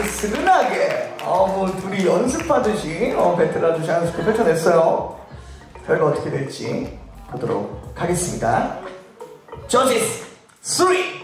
아주 스근하게 어, 뭐 둘이 연습하듯이 어, 배틀 아주 자연스럽게 펼쳐냈어요. 결과 어떻게 될지 보도록 하겠습니다. 저지스 3